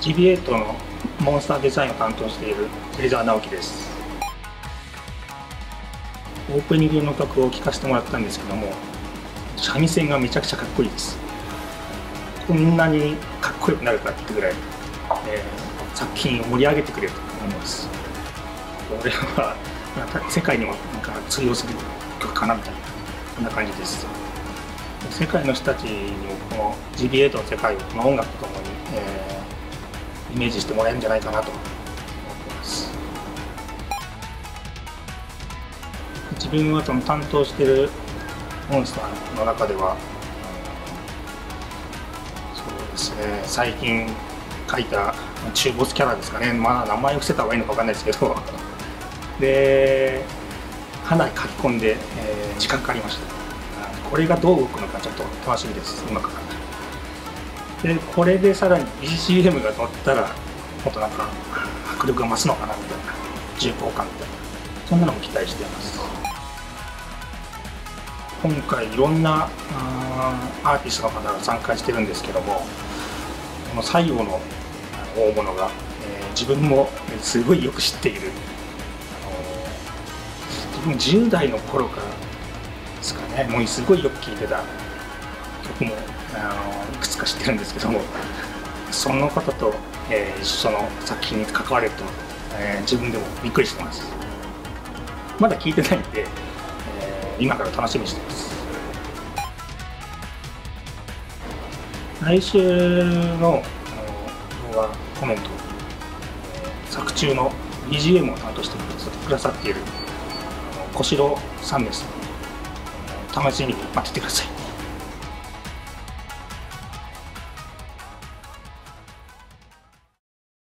GB8 のモンスターデザインを担当している芹沢直樹です。オープニングの曲を聴かせてもらったんですけども三味線がめちゃくちゃかっこいいです。こんなにかっこよくなるかってぐらい、えー、作品を盛り上げてくれると思います。これはなんか世界にもなんか通用する曲かなみたいなこんな感じです。世界の人たちにもこの GBA の世界をこの音楽とともに、えー、イメージしてもらえるんじゃないかなと。思ってます自分はその担当してるモンスターの中ではそうですね最近書いた中ボスキャラですかね。まあ名前を伏せた方がいいのか分かんないですけど。でかなり書き込んで、えー、時間かかりました。これがどう動くのかちょっと楽しみです。今からでこれでさらに BGM が乗ったらもっとなんか迫力が増すのかなみたいな重厚感みたいなそんなのも期待しています。今回いろんなアーティストの方が参加してるんですけどもこの最後の大物が、えー、自分もすごいよく知っている、あのー、自分10代の頃からですかねもうすごいよく聴いてた曲もあのいくつか知ってるんですけどもその方と、えー、一緒の作品に関われると、えー、自分でもびっくりしてます。まだ聴いてないんで、えー、今から楽しみにしてます。来週の動画コメント作中の BGM を担当してくださっている小城さんです。楽しみに待っててください。